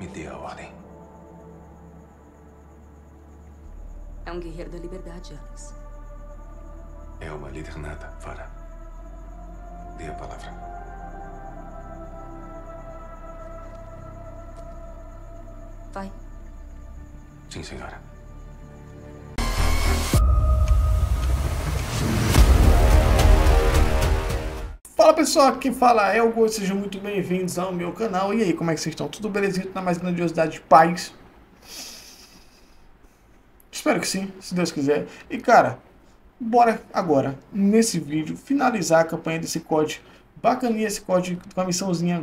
Me dê a ordem. É um guerreiro da liberdade, Alex. É uma líder nada, Farah. Dê a palavra. Vai. Sim, senhora. Fala pessoal, aqui fala Elgo, sejam muito bem-vindos ao meu canal. E aí, como é que vocês estão? Tudo belezinha? Na mais grandiosidade de paz? Espero que sim, se Deus quiser. E cara, bora agora, nesse vídeo, finalizar a campanha desse COD. Bacaninha esse COD com a missãozinha.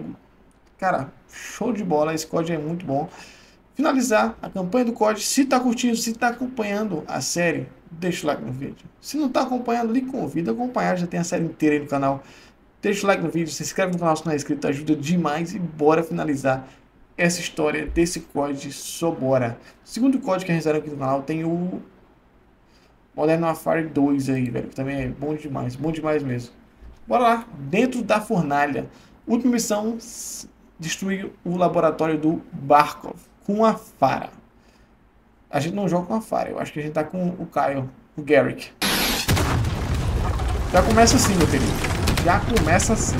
Cara, show de bola, esse COD é muito bom. Finalizar a campanha do COD. Se tá curtindo, se tá acompanhando a série, deixa o like no vídeo. Se não tá acompanhando, lhe convido a acompanhar, já tem a série inteira aí no canal. Deixa o like no vídeo, se inscreve no canal se não é inscrito, ajuda demais e bora finalizar essa história desse código só bora. segundo código que a gente aqui no canal tem o Modern Warfare 2 aí, velho, que também é bom demais, bom demais mesmo. Bora lá, dentro da fornalha. Última missão, destruir o laboratório do Barkov com a Fara. A gente não joga com a Fara, eu acho que a gente tá com o Kyle, o Garrick. Já começa assim, meu querido. Já começa assim.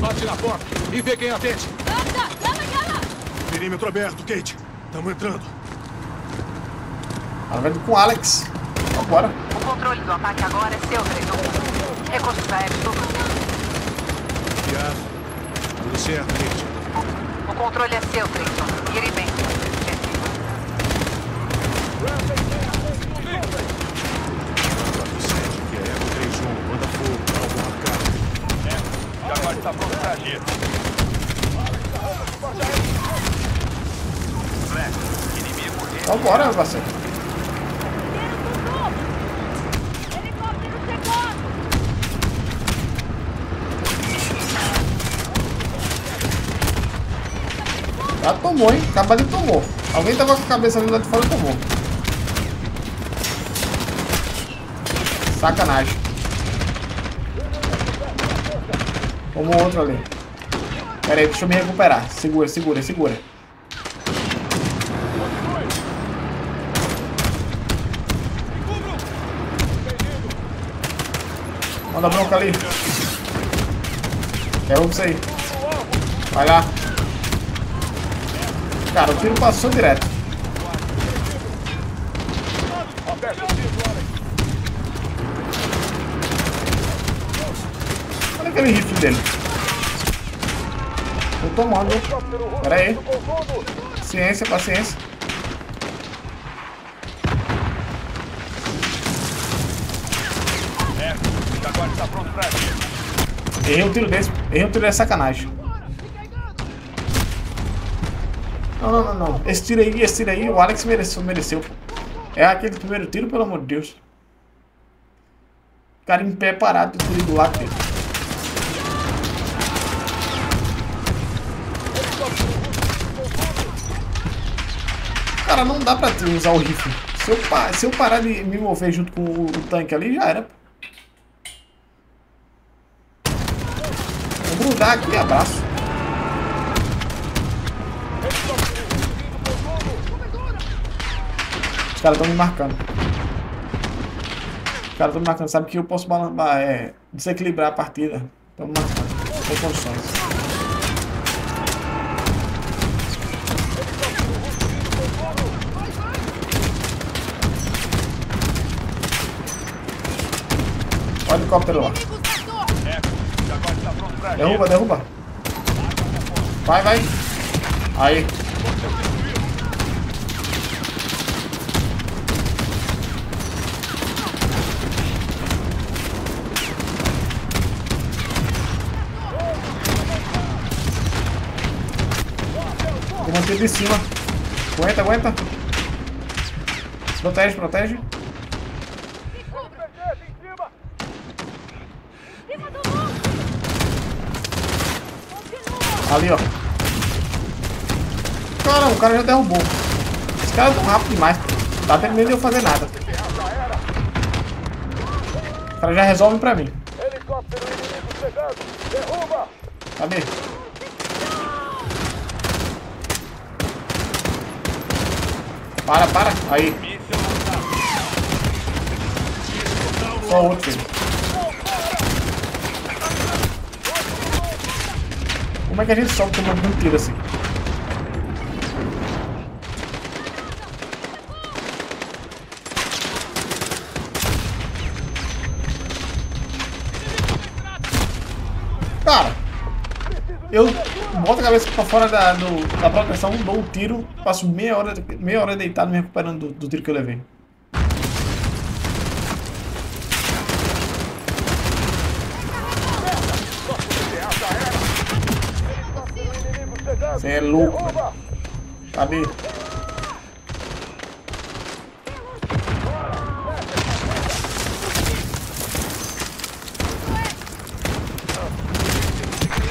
Bate na porta e vê quem atende. Anda, ela! Perímetro aberto, Kate. Estamos entrando. Ela vai com o Alex. Vambora. O controle do ataque agora é seu, Treyton. Recursos aéreos do Enviado. Tudo certo, Kate. O controle é seu, Treyton. Irei bem. Jaguar está pronto para agir. Vambora, parceiro. Já tomou, hein? Acaba de tomou. Alguém tava com a cabeça ali lá de fora e tomou. Sacanagem. Como o outro ali. Pera aí, deixa eu me recuperar. Segura, segura, segura. Manda bronca ali. Derruba isso aí. Vai lá. Cara, o tiro passou direto. Olha aquele rifle dele. Tô tomando. Pera aí. Ciência, paciência. Errei um tiro desse. Errei um tiro é sacanagem. Não, não, não, não. Esse tiro aí, esse tiro aí, o Alex mereceu, mereceu. É aquele primeiro tiro, pelo amor de Deus. O cara em pé parado, do lado dele. Cara, não dá pra usar o rifle. Se eu, se eu parar de me mover junto com o, o tanque ali, já era. Vou grudar aqui, abraço. Os caras estão me marcando. Os caras estão me marcando. Sabe que eu posso é, desequilibrar a partida. Estão me marcando. Sem condições. Helicóptero lá. Derruba, derruba. Vai, vai. Aí. Manter de cima. Aguenta, aguenta. Protege, protege. Ali, ó. O cara já derrubou. Os caras é tão rápido demais. Dá até medo de eu fazer nada. O cara já resolve pra mim. Cadê? Para, para. Aí. Só outro. Como é que a gente sobe tomando um tiro assim? Cara, eu boto a cabeça pra fora da, do- da proteção, dou um tiro, passo meia hora, meia hora deitado me recuperando do, do tiro que eu levei. Você é louco, velho. Cadê?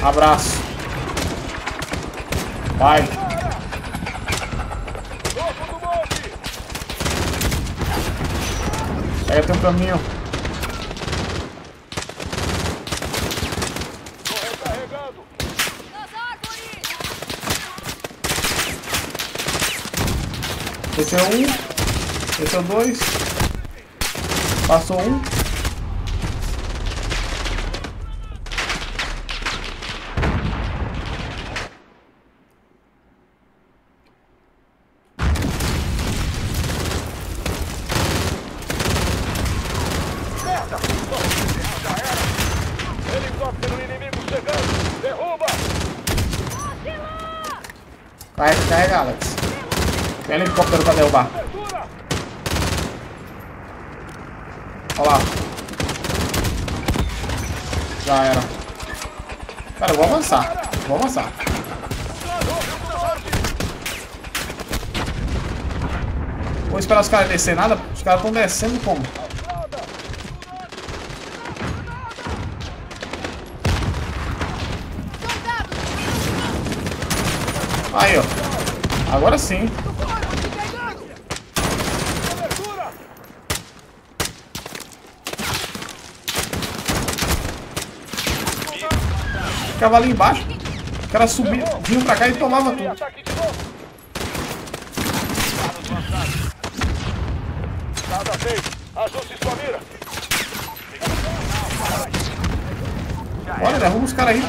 Abraço. Vai. Pega teu caminho. Esse é um. Esse é dois. Passou um. Helicóptero inimigo chegando! Derruba! Carrega, carrega, Alex. Tem helicóptero pra derrubar. Olha lá. Já era. Cara, eu vou avançar. Vou avançar. Vou esperar os caras descer nada. Os caras estão descendo como? Aí, ó. Agora sim. Ficava ali embaixo. O cara subia, vinha pra cá e tomava tudo. Ataque de novo! Nada feito! Ajuste sua mira! Bora, derruba os caras aí.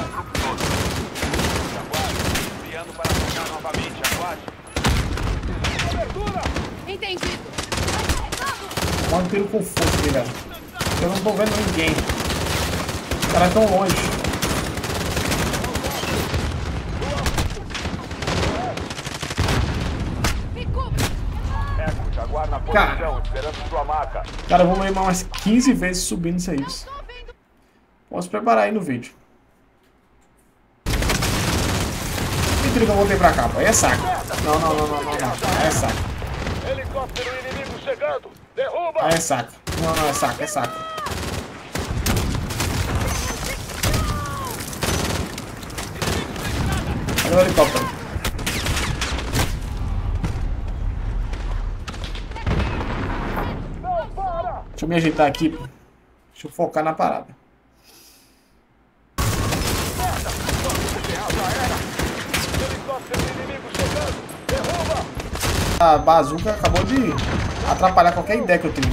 Entendido. Dá um tiro com força velho. Eu não tô vendo ninguém. Os caras estão longe. Cara. Cara, eu vou me umas 15 vezes subindo isso aí. Posso preparar aí no vídeo. Tiro que eu voltei pra cá, pô? Aí é saco. Não, não, não, não, não, não. Aí é saco. Helicóptero inimigo chegando! Derruba! Aí é saco. Não, não, é saco, é saco. Cadê o helicóptero? Deixa eu me ajeitar aqui. Deixa eu focar na parada. Helicóptero inimigo chegando! Derruba! A bazuca acabou de atrapalhar qualquer ideia que eu tenho.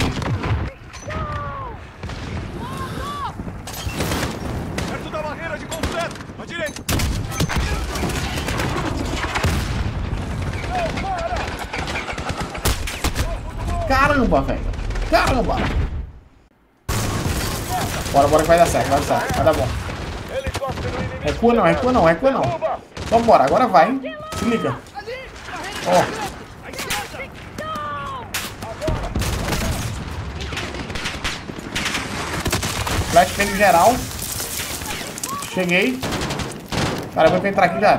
Perto da barreira de concreto! À direita! Caramba, velho. Caramba. Bora, bora que vai dar certo, vai dar certo. Vai dar bom. Recua não, recua não, recua não. Derruba! Então bora, agora vai, hein? Se liga. Ó. Flashbang geral. Cheguei. Cara, eu vou entrar aqui já.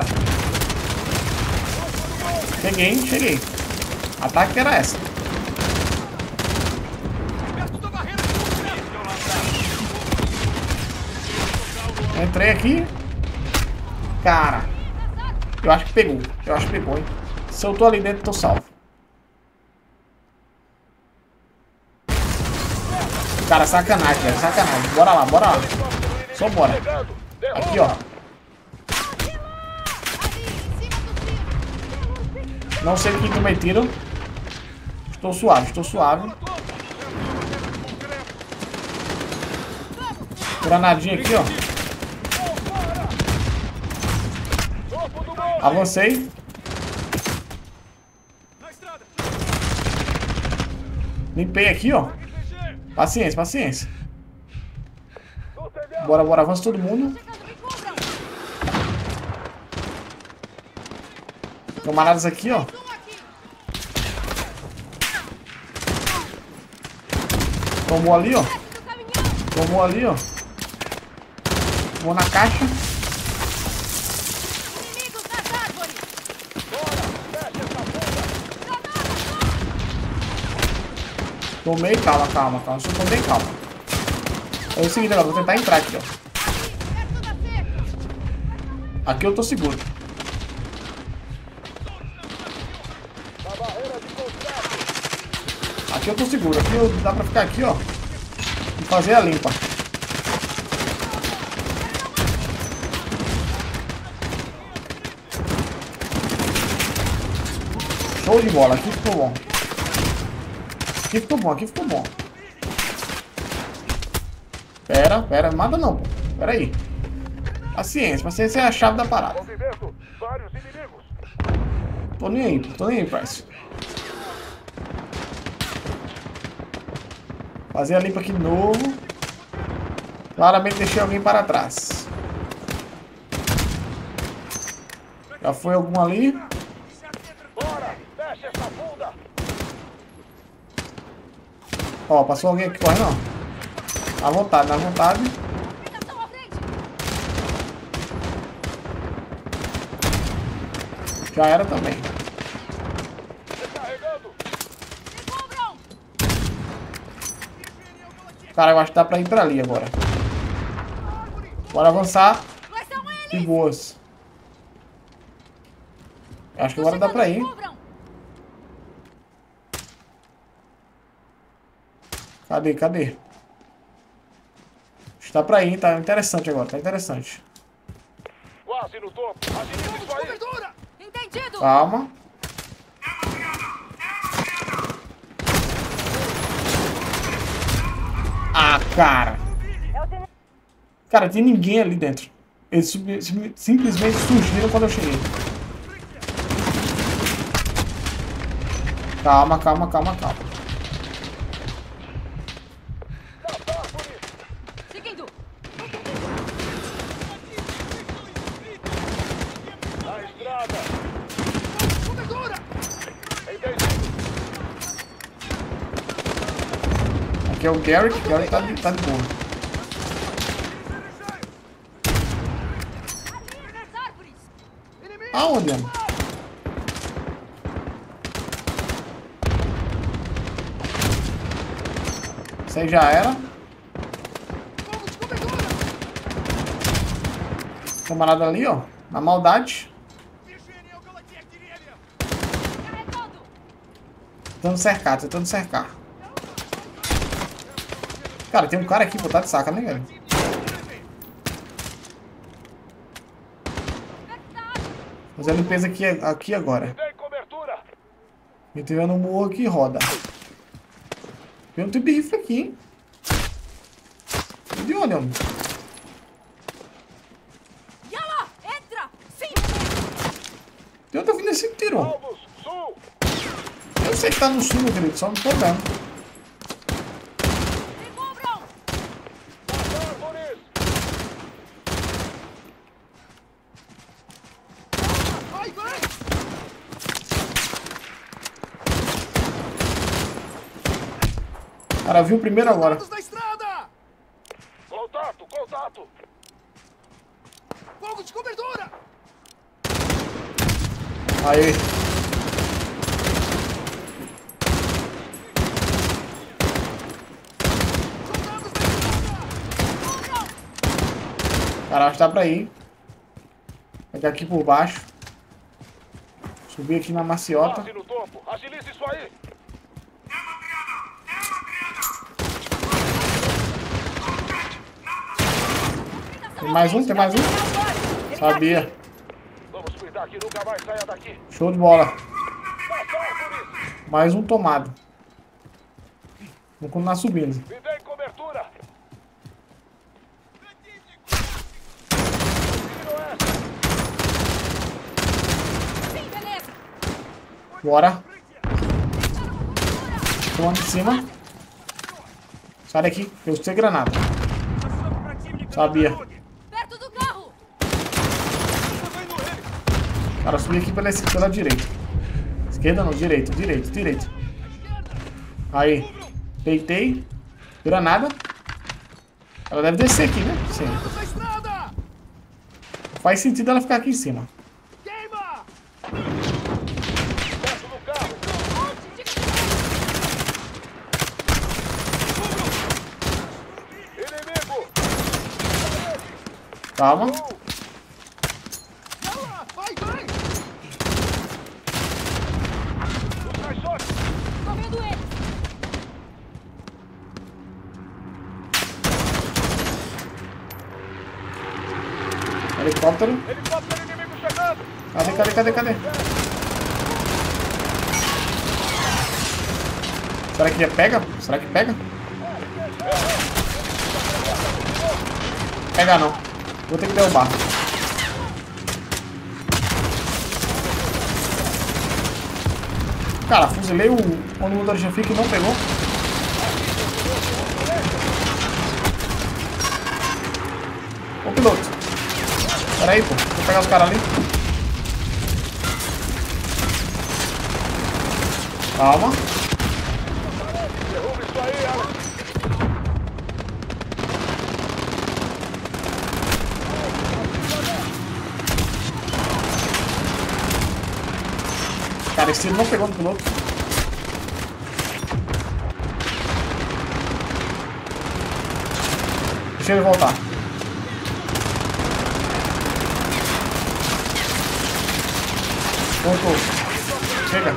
Cheguei, cheguei. Ataque que era essa. Entrei aqui. Cara. Eu acho que pegou. Eu acho que pegou, hein? Se eu tô ali dentro, tô salvo. Cara, sacanagem, velho. Sacanagem. Bora lá, bora lá. Só bora. Aqui, ó. Não sei quem tomei tiro. Estou suave, estou suave. Granadinha aqui, ó. Avancei. Limpei aqui, ó. Paciência, paciência. Bora, bora, avança todo mundo. Camaradas aqui, ó. Tomou ali, ó. Tomou ali, ó. Vou na caixa. Tomei, calma, calma, calma. Só tomei, calma. É o seguinte agora, vou tentar entrar aqui, ó. Aqui, eu tô seguro. Aqui eu tô seguro. Aqui eu, dá pra ficar aqui, ó. E fazer a limpa. Show de bola. Aqui ficou bom. Aqui ficou bom, aqui ficou bom. Pera, pera. Mata não, pô. Pera aí. Paciência. Paciência é a chave da parada. Tô nem aí. Tô nem aí, parceiro. Fazer a limpa aqui de novo. Claramente deixei alguém para trás. Já foi algum ali? Bora! Fecha essa bunda! Ó, passou alguém aqui correndo, ó. À vontade, na vontade. Já era também. Cara, eu acho que dá pra ir pra ali agora. Bora avançar. De boas. Eu acho que agora dá pra ir. Cadê, cadê? Acho que dá pra ir, tá interessante agora, tá interessante. Quase no topo! Agilize isso aí! Entendido. Calma. Ah, cara. Cara, tem ninguém ali dentro. Eles simplesmente surgiram quando eu cheguei. Calma, calma, calma, calma. Das árvores! Seguindo. Na estrada! Entendi! Aqui é o Garrett. O Garrett tá tá de boa. Aonde, mano? Isso aí já era. Camarada ali, ó. Na maldade. Tentando cercar, tentando cercar. Cara, tem um cara aqui, pô, tá de saca, né, velho? Fazer a limpeza aqui, aqui agora. Quem tiver no morro aqui, roda. Um tipo de rifle aqui, hein? De onde, homem? Onde tá vindo esse tiro? Eu sei que tá no sul, meu querido, só não tô vendo. Cara, viu primeiro agora. Contato! Contato! Fogo de cobertura! Aí. Cara, acho que dá pra ir. Pegar aqui por baixo. Subir aqui na maciota. Quase no topo! Agilize isso aí! Tem mais um? Tem mais um? Sabia. Vamos cuidar que nunca mais saia daqui! Show de bola. Árvores! Mais um tomado. Vamos continuar subindo. Bora. Tô de cima. Sai daqui. Eu sei granada. Sabia. Perto do carro. Cara, subi aqui pela, pela direita. Esquerda não, direita, direita, direita. Aí. Deitei. Granada. Ela deve descer aqui, né? Sim. Faz sentido ela ficar aqui em cima. Calma. Vai, vai. Os caixotes. Tô vendo ele. Helicóptero. Helicóptero inimigo chegando. Cadê, cadê, cadê, cadê? Será que ele pega? Será que pega? Pega não. Vou ter que derrubar. Cara, fuzilei o quando o motorista fica e não pegou. Pera aí, pô. Vou pegar os caras ali. Calma. Cara, esse não pegou no piloto. Deixa ele voltar. Voltou. Chega.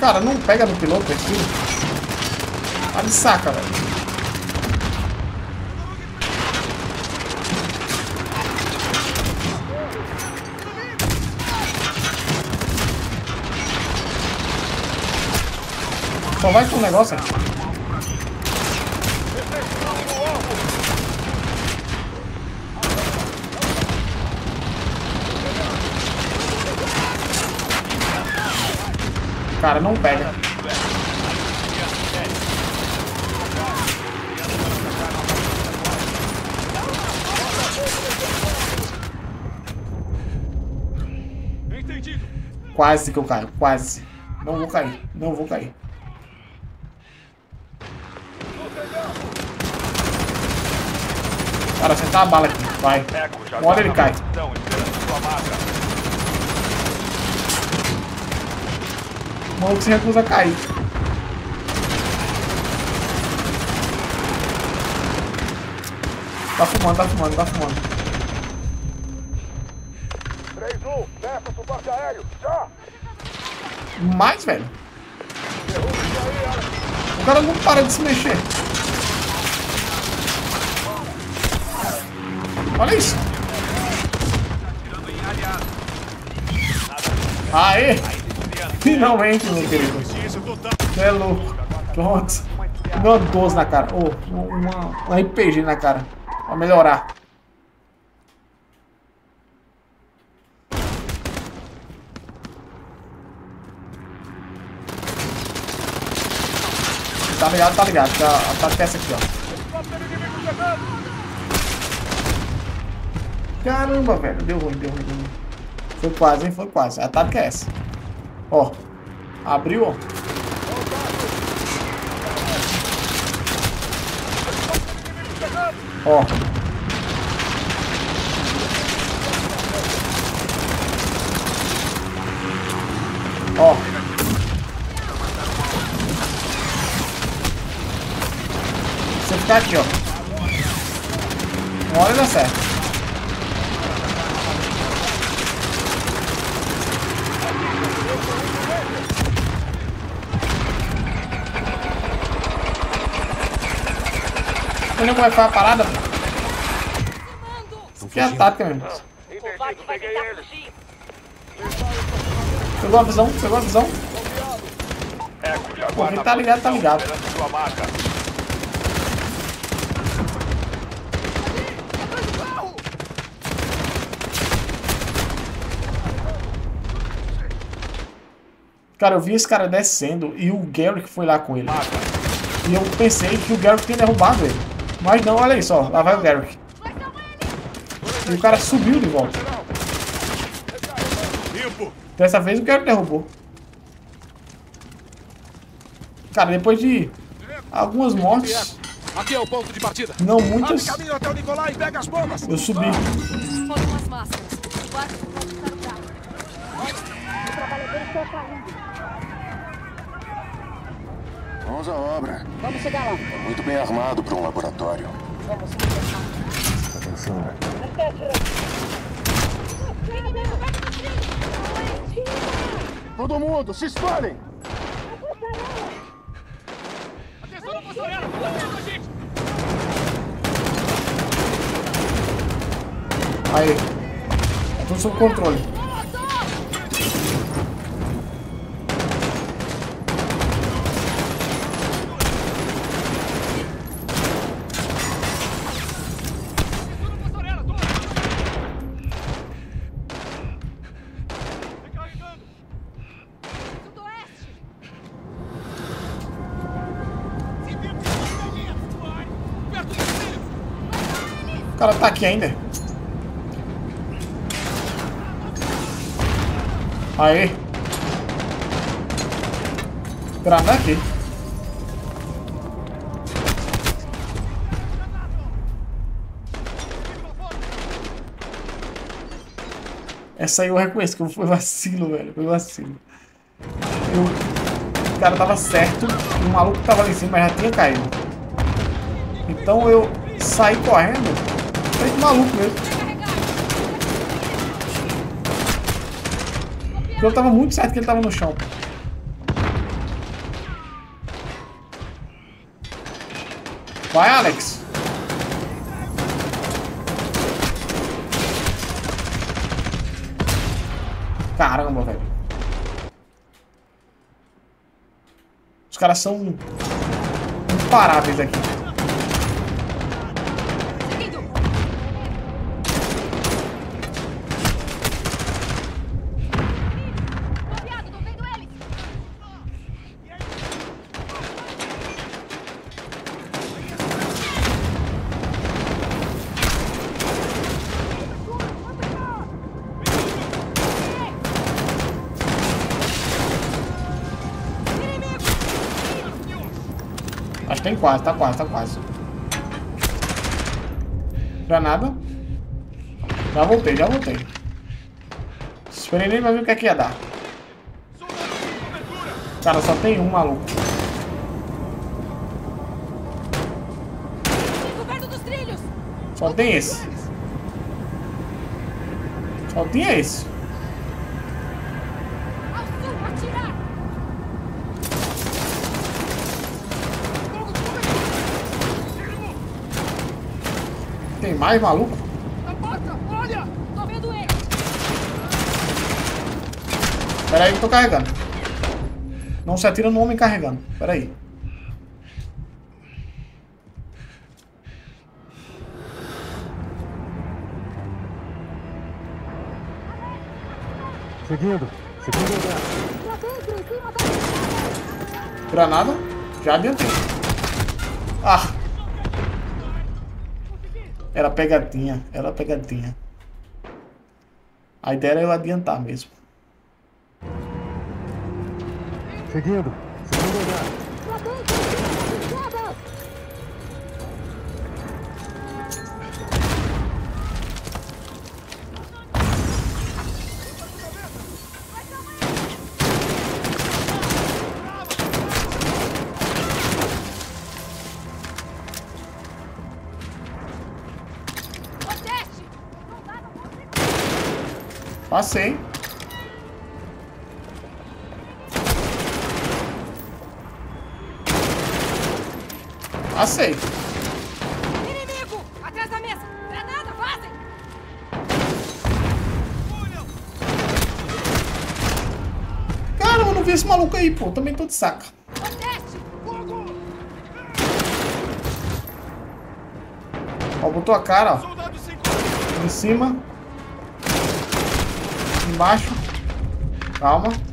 Cara, não pega no piloto esse tiro. Tá de saca, velho. Só vai com o negócio aqui. Cara, não pega. Entendido. Quase que eu caio, quase. Não vou cair, não vou cair. Cara, sentar a bala aqui, vai. Uma hora ele cai. O maluco se recusa a cair. Tá fumando, tá fumando, tá fumando. 3-1, peça suporte aéreo. Já. Mais, velho. O cara não para de se mexer. Olha isso. Aê! Finalmente, meu querido. Você é louco. Pronto. Deu uma 12 na cara. Oh, uma, um RPG na cara. Pra melhorar. Tá ligado, tá ligado. Já ataque essa aqui, ó. Caramba, velho. Deu ruim, deu ruim, deu ruim. Foi quase, hein? Foi quase. A tática é essa. Ó. Abriu, ó. Ó. Ó. Você ficar aqui, ó. Uma hora dá certo. Olha como é que foi a parada. aqui é a tática mesmo. Pegou a visão, pegou a visão. Eco, Pô, quem tá ligado, tá posição, ligado. Cara, eu vi esse cara descendo e o Garrick foi lá com ele. E eu pensei que o Garrick tinha derrubado ele. Mas não, olha aí só, lá vai o Garrick. E o cara subiu de volta. Dessa vez o Garrick derrubou. Cara, depois de algumas mortes, Aqui é o ponto de partida. não muitas, eu subi. Faltam as máscaras. O barco pode estar no carro. Vamos à obra. Vamos chegar lá. É muito bem armado para um laboratório. Atenção. Todo mundo, se espalhem! Aí. Tudo sob controle. O cara tá aqui ainda. Aí. Granada aqui. Essa aí eu reconheço que foi vacilo, velho. Foi vacilo. Eu- o cara tava certo e o maluco tava ali em cima já tinha caído. Então eu saí correndo, feito maluco mesmo. Eu tava muito certo que ele tava no chão. Vai, Alex. Caramba, velho. Os caras são imparáveis aqui. Quase, tá quase, tá quase. Granada. Já voltei, já voltei. Esperei nem pra ver o que é que ia dar. Cara, só tem um maluco. Só tem esse. Só tinha esse. Tem mais maluco? Na porta, olha. Tô vendo ele. Pera aí que eu tô carregando. Não se atira no homem carregando. Pera aí. Seguindo. Seguindo lugar. Granada. Já adiantei. Ah. Era pegadinha. Era pegadinha. A ideia era eu adiantar mesmo. Seguindo. Passei. Passei. Inimigo. Atrás da mesa. Granada, vazem. vi esse maluco aí, pô. Também tô de saca. Ó, botou a cara, ó. Em cima. Embaixo. Calma.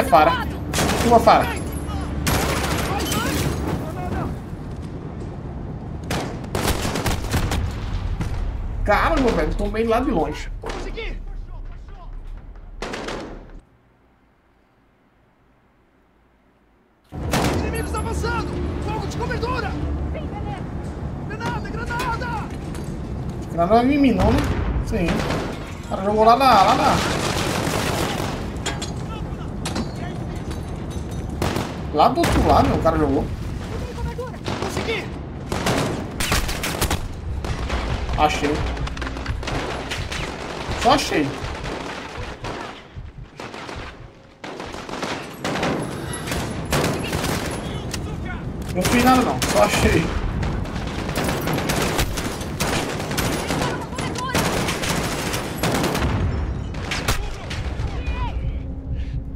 É Fara. Uma Fara. Caramba, velho. Tomei lá de longe. Consegui! Inimigos avançando! Fogo de cobertura! Granada, granada! Granada em mim, não, né? Sim. O cara jogou lá na... Lá na... Lá do outro lado, meu, o cara jogou. Consegui! Achei. Só achei. Não fiz nada não, só achei.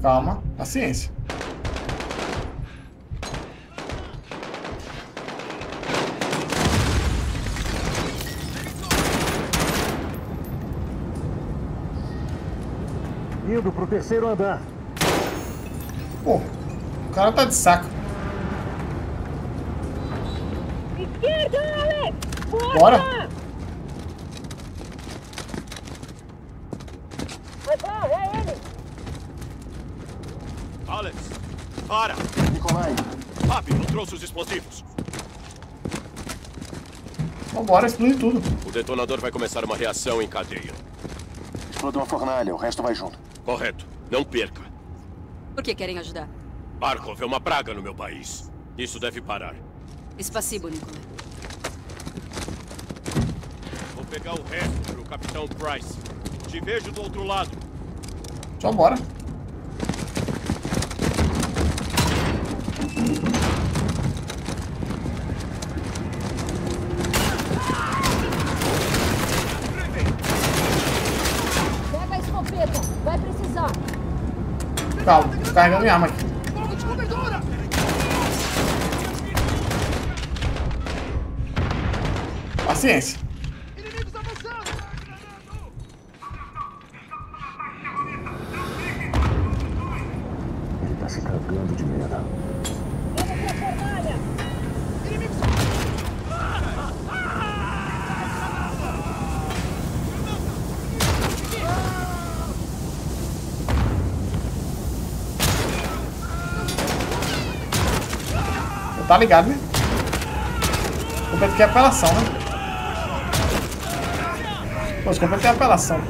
Calma, paciência. Indo pro terceiro andar. Pô, o cara tá de saco. Esquerda, Alex! Bora. É ele! Alex! Para! Nikolai, Rápido, trouxe os explosivos. Vambora, explode tudo. O detonador vai começar uma reação em cadeia. exploda uma fornalha, o resto vai junto. Correto. Não perca. Por que querem ajudar? Barkov é uma praga no meu país. Isso deve parar. Espacibo, Nicolai. Vou pegar o resto pro Capitão Price. Te vejo do outro lado. Só bora. Pega a escopeta, vai precisar. Calma, carregando minha arma aqui. Paciência. Inimigos avançando! Ele tá se cagando de medo. Vamos pra fornalha! Inimigos Tá ligado, né? Completo que é apelação, né? Esse completo é apelação.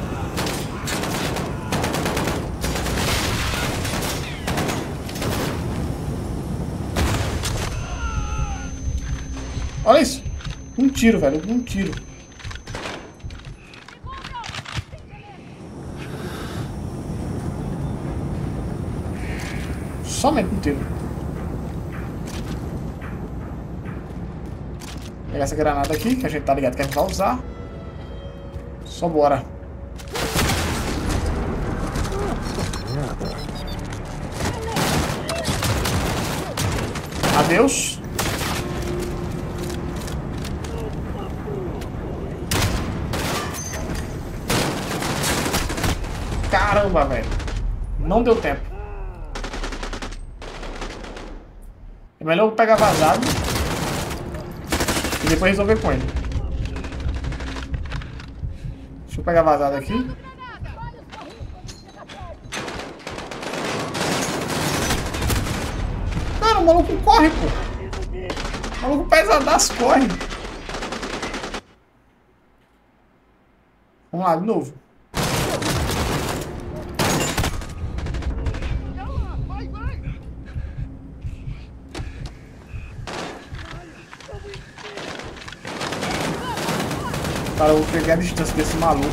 Olha isso. Um tiro, velho. Um tiro. Somente um tiro. Pegar essa granada aqui, que a gente tá ligado que a gente vai usar. Só bora. Adeus. Caramba, velho. Não deu tempo. É melhor eu pegar vazado. E depois resolver com ele. Deixa eu pegar vazado aqui. Cara, o maluco corre, pô. O maluco pesadaço corre. Vamos lá, de novo. Cara, eu pegar a distância desse maluco.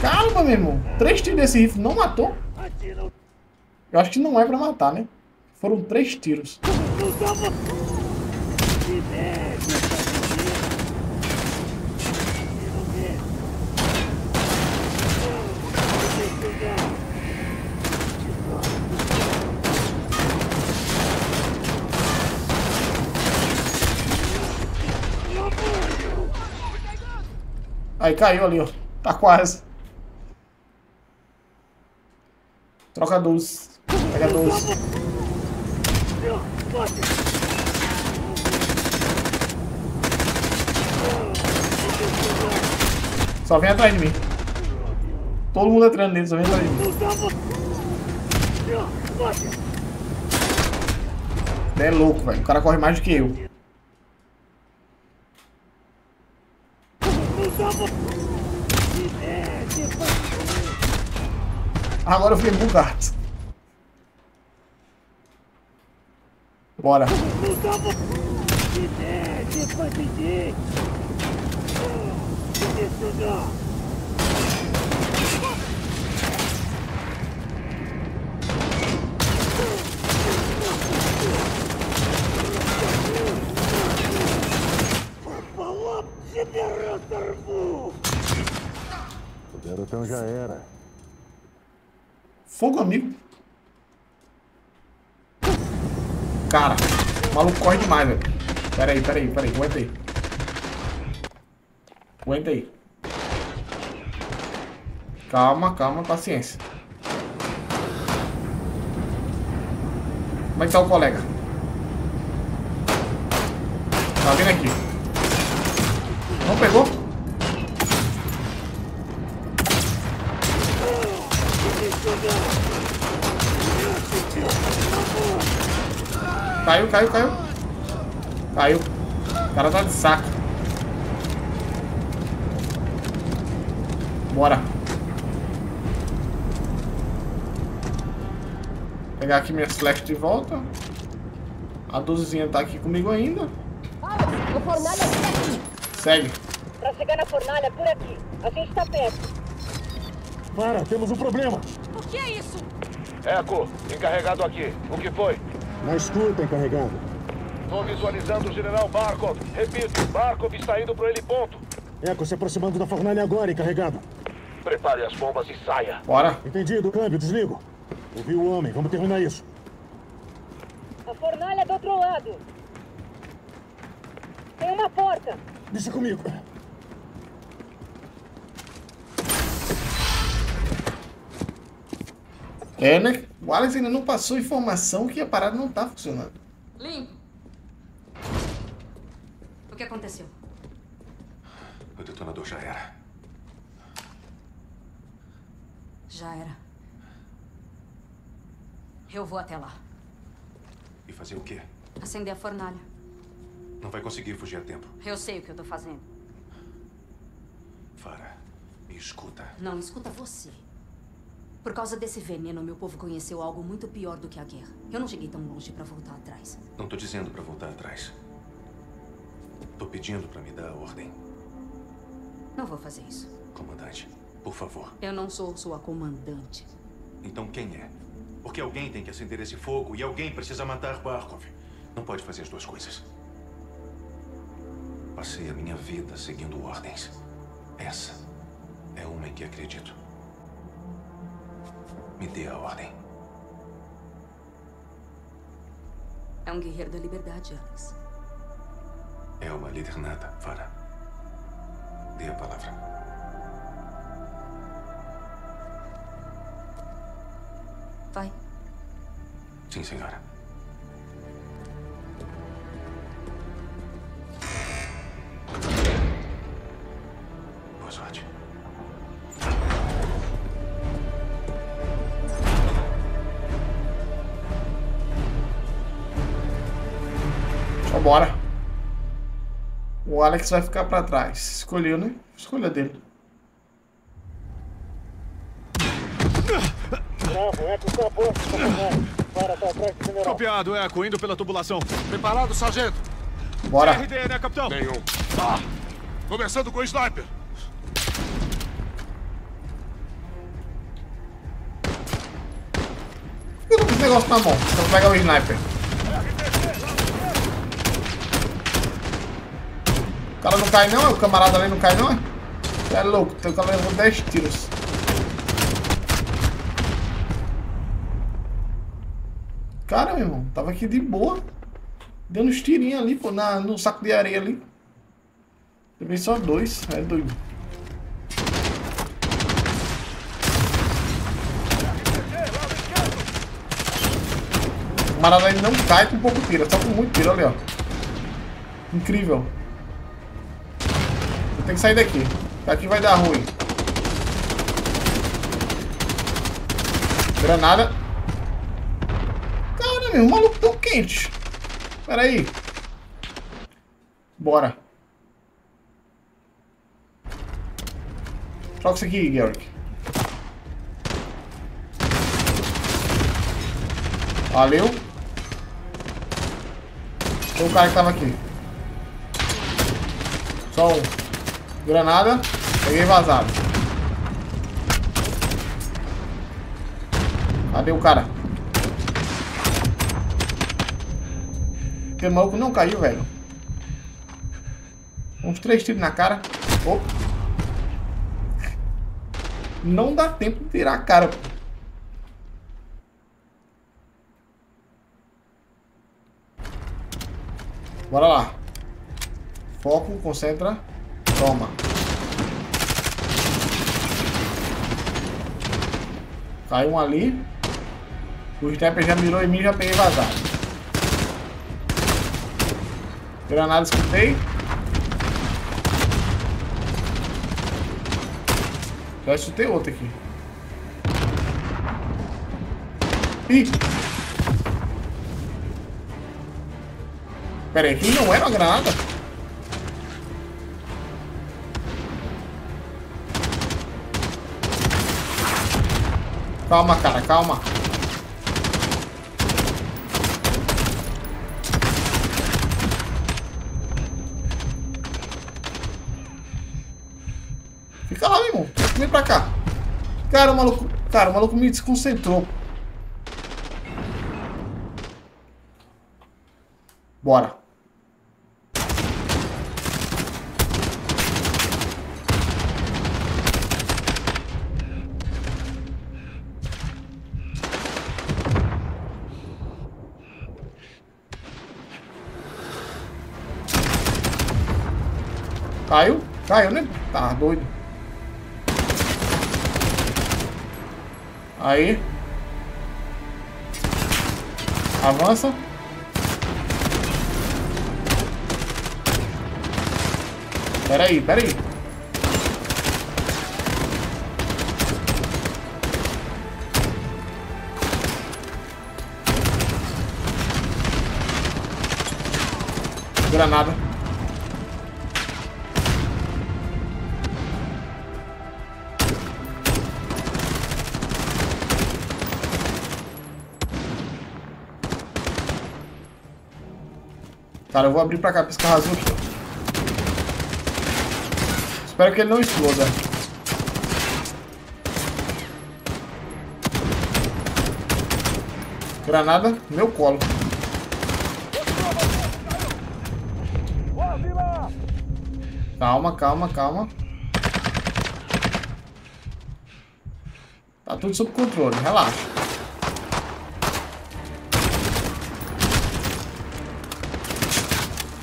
Calma, meu irmão. Três tiros desse rifle não matou? Eu acho que não é pra matar, né? Foram três tiros. Aí caiu ali, ó. Tá quase. Troca 12. Pega 12. Só vem atrás de mim. Todo mundo atrás nele, só vem atrás de mim. É louco, velho. O cara corre mais do que eu. Agora eu fui bugado. Bora. O garotão já era. Fogo, amigo. Cara, o maluco corre demais, velho. Pera aí, pera aí, pera aí. Aguenta aí. Aguenta aí. Calma, calma, paciência. Como é que tá o colega? Tá vindo aqui. Não pegou? Caiu, caiu, caiu. Caiu. O cara tá de saco. Bora. Pegar aqui minha slash de volta. A dozezinha tá aqui comigo ainda. O fornalha por aqui. Segue. Pra chegar na fornalha, por aqui. A gente tá perto. Para, temos um problema. O que é isso? Eco, encarregado aqui. O que foi? Na escuta, encarregado. Tô visualizando o General Barkov. Repito, Barkov está indo pro heliponto. Eco se aproximando da fornalha agora, encarregado. Prepare as bombas e saia. Bora. Entendido, câmbio, desligo. Ouvi o homem, vamos terminar isso. A fornalha é do outro lado. Tem uma porta. Deixa comigo. É, né? O Alex ainda não passou informação que a parada não tá funcionando. Lin. O que aconteceu? O detonador já era. Já era. Eu vou até lá. E fazer o quê? Acender a fornalha. Não vai conseguir fugir a tempo. Eu sei o que eu tô fazendo. Farah, me escuta. Não, escuta você. Por causa desse veneno, meu povo conheceu algo muito pior do que a guerra. Eu não cheguei tão longe pra voltar atrás. Não tô dizendo pra voltar atrás. Tô pedindo pra me dar a ordem. Não vou fazer isso. Comandante, por favor. Eu não sou sua comandante. Então quem é? Porque alguém tem que acender esse fogo e alguém precisa matar Barkov. Não pode fazer as duas coisas. Passei a minha vida seguindo ordens. Essa é uma em que acredito. Me dê a ordem. É um guerreiro da liberdade, Alex. É uma líder nata, Farah. Dê a palavra. Vai. Sim, senhora. Só bora. O Alex vai ficar pra trás. Escolheu, né? Escolha dele. Bravo, Eco, acabou. Para, tá oeste, general. Copiado, Eco, indo pela tubulação. Preparado, sargento? Bora. RD, né, capitão? Nenhum. Ah, começando com o sniper. Por que eu tô com esse negócio na mão? Então pegar o sniper. Cara não cai não? O camarada ali não cai não? Você é louco, teu cara levou 10 tiros. Cara, meu irmão, tava aqui de boa. Dando uns tirinhos ali, pô, na, no saco de areia ali. Levei só dois, é doido. O camarada aí não cai com pouco tiro, é só com muito tiro, olha, ó. Incrível. Tenho que sair daqui. Daqui vai dar ruim. Granada. Cara, meu, o maluco tão quente. Pera aí. Bora. Troca isso aqui, Georg. Valeu. Tem cara que tava aqui. Só um. Granada. Peguei vazado. Cadê o cara? Aquele maluco não caiu, velho. Uns três tiros na cara. Opa. Não dá tempo de tirar a cara. Bora lá. Foco, concentra. Toma. Caiu um ali. O sniper já mirou em mim e já peguei vazado. Granada escutei. Já escutei outro aqui. Ih! Pera aí, aqui não era uma granada? Calma, cara, calma. Fica lá, meu irmão. Vem pra cá. Cara, o maluco. Cara, o maluco me desconcentrou. Bora. Caiu? Caiu, né? Tá doido. Aí. Avança. Pera aí, pera aí. Granada. Cara, eu vou abrir pra cá, piscar azul aqui. Espero que ele não exploda. Granada, meu colo. Calma, calma, calma. Tá tudo sob controle, relaxa.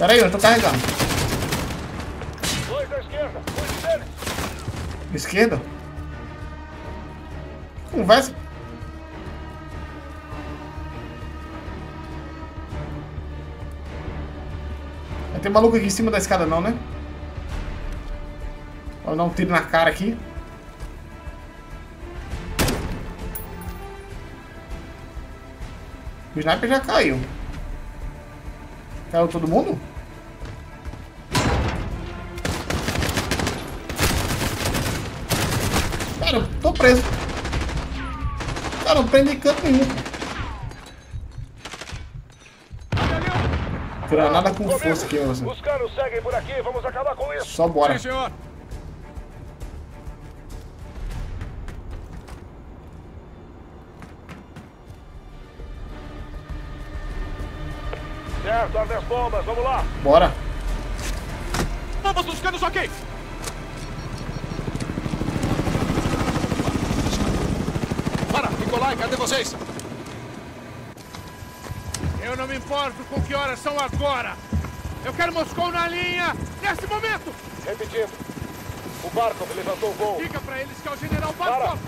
Pera aí, eu tô carregando. Dois à esquerda. Dois deles. Esquerda? Conversa. Vai ter maluco aqui em cima da escada não, né? Vou dar um tiro na cara aqui. O sniper já caiu. Caiu todo mundo? Cara, eu tô preso. Cara, não prende em canto nenhum. Granada com força aqui. Os caras seguem por aqui, vamos acabar com isso. Só bora. Sim, senhor. Certo, as bombas, vamos lá. Bora. Vamos nos canos ok. Para, Nicolai, cadê vocês? Eu não me importo com que horas são agora. Eu quero Moscou na linha, nesse momento. Repetindo. O Barkov levantou o voo. Diga pra eles que é o General Barkov.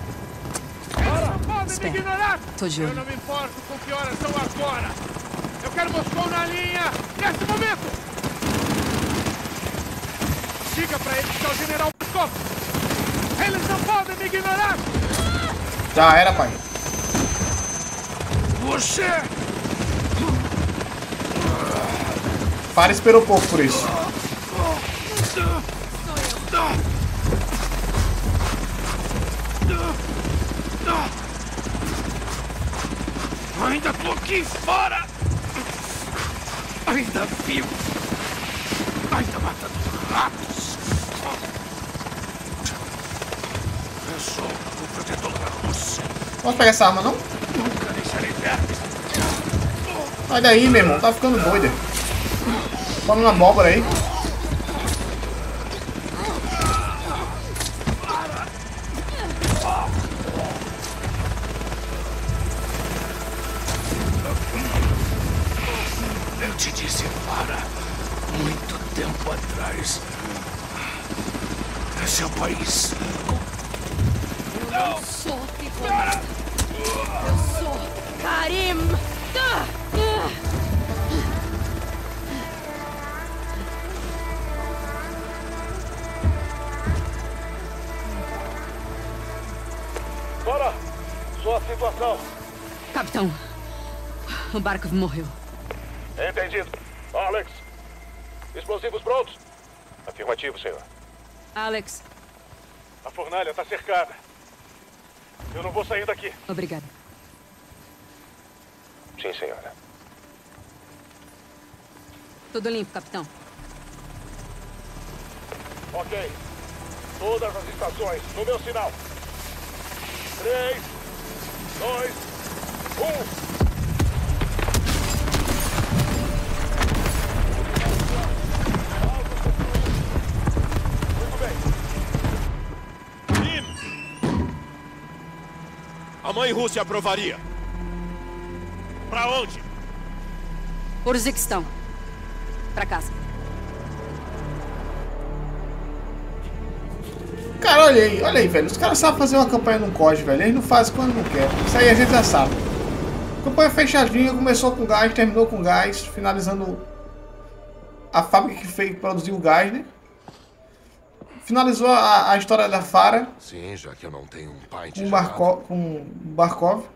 Eles não podem Espera. me ignorar. Tô de Eu olho. não me importo com que horas são agora. Eu quero Moscou na linha, nesse momento. Diga pra eles que é o General Barkov. Eles não podem me ignorar. Já era, pai. Você Para esperou pouco por isso. Ainda tô aqui fora! Ainda vivo! Ainda matando ratos! Eu sou o protetor da Rússia! Posso pegar essa arma, não? Sai daí, meu irmão. Tá ficando doido. Toma uma abóbora aí. Barkov morreu. Entendido. Alex. Explosivos prontos? Afirmativo, senhor. Alex, A fornalha está cercada. Eu não vou sair daqui. obrigada. Sim, senhora. Tudo limpo, capitão. Ok. Todas as estações, no meu sinal. Três, dois, um. A mãe Rússia aprovaria. Pra onde? Urziquistão. Pra casa. Cara, olha aí, olha aí, velho. Os caras sabem fazer uma campanha no COD, velho. Eles não fazem quando não quer. Isso aí a gente já sabe. Campanha fechadinha, começou com gás, terminou com gás, finalizando a fábrica que fez, produziu o gás, né? Finalizou a, a história da Fara Sim, já que eu não tenho um pai com, Barko, com Barkov.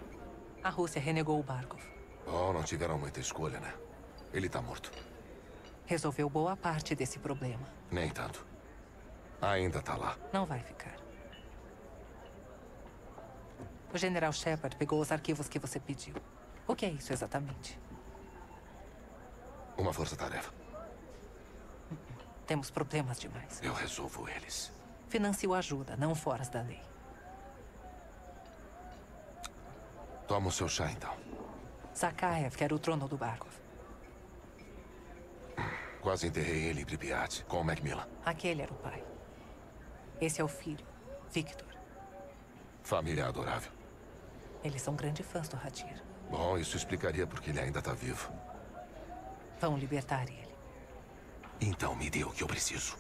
A Rússia renegou o Barkov. Oh, não tiveram muita escolha, né? Ele tá morto. Resolveu boa parte desse problema. Nem tanto. Ainda tá lá. Não vai ficar. O General Shepard pegou os arquivos que você pediu. O que é isso exatamente? Uma força-tarefa. Temos problemas demais. Eu resolvo eles. Financio ajuda, não foras da lei. Toma o seu chá, então. Zakaev quer o trono do Barkov. Quase enterrei ele em Pripyat, com o Macmillan. Aquele era o pai. Esse é o filho, Victor. Família adorável. Eles são grandes fãs do Hadir. Bom, isso explicaria porque ele ainda tá vivo. Vão libertar ele. Então me dê o que eu preciso.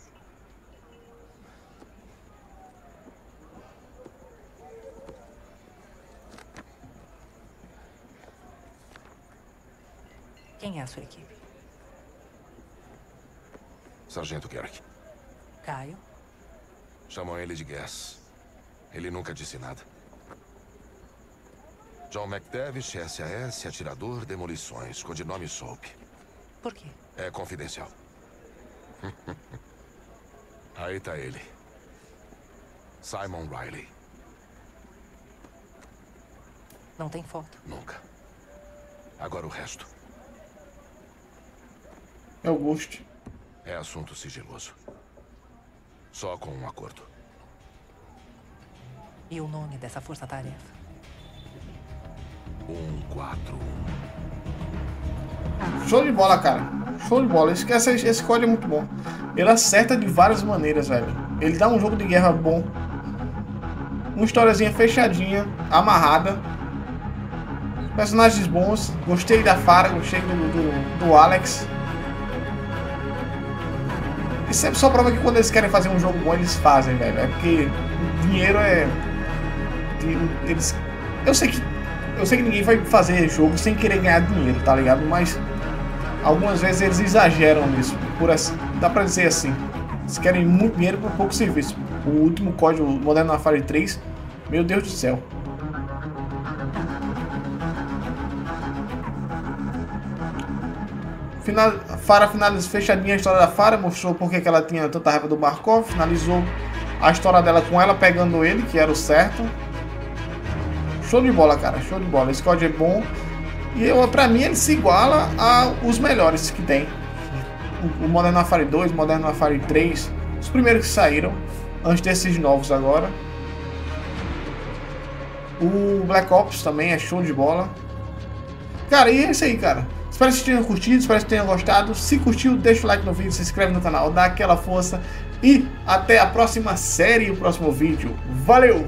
Quem é a sua equipe? Sargento Garrick. Caio? Chamam ele de Gas. Ele nunca disse nada. John McTavish, SAS, atirador, demolições, codinome Soap. Por quê? É confidencial. Aí tá ele. Simon Riley. Não tem foto. Nunca. Agora o resto. É o Ghost. É assunto sigiloso. Só com um acordo. E o nome dessa força-tarefa? 141. Show de bola, cara. Show de bola. Esquece, esse código é muito bom. Ele acerta de várias maneiras, velho. Ele dá um jogo de guerra bom. Uma historiazinha fechadinha, amarrada. Personagens bons. Gostei da Farah, gostei do, do, do Alex. E sempre só prova que quando eles querem fazer um jogo bom, eles fazem, velho. É porque dinheiro é. Eles. Eu sei que. Eu sei que ninguém vai fazer jogo sem querer ganhar dinheiro, tá ligado? Mas algumas vezes eles exageram nisso. Por assim, dá pra dizer assim. Eles querem muito dinheiro por pouco serviço. O último código Modern Warfare 3, meu Deus do céu. Final, Fara finalizou fechadinha a história da Fara, mostrou porque que ela tinha tanta raiva do Markov, finalizou a história dela com ela pegando ele, que era o certo. Show de bola, cara, show de bola. Esse código é bom. E pra mim ele se iguala aos melhores que tem. O Modern Warfare 2, Modern Warfare 3, os primeiros que saíram, antes desses novos agora. O Black Ops também é show de bola. Cara, e é isso aí, cara. Espero que vocês tenham curtido, espero que tenham gostado. Se curtiu, deixa o like no vídeo, se inscreve no canal, dá aquela força. E até a próxima série e o próximo vídeo. Valeu!